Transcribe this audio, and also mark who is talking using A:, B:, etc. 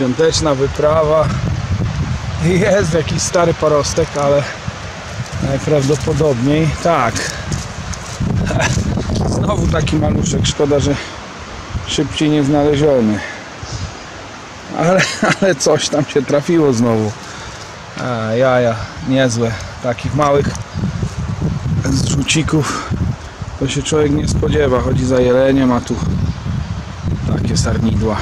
A: Świąteczna wyprawa. Jest jakiś stary porostek, ale najprawdopodobniej tak. Znowu taki maluszek. Szkoda, że szybciej nie znaleziony. Ale, ale coś tam się trafiło znowu. A, jaja, niezłe. Takich małych zrzucików to się człowiek nie spodziewa. Chodzi za jeleniem, a tu takie sarnidła.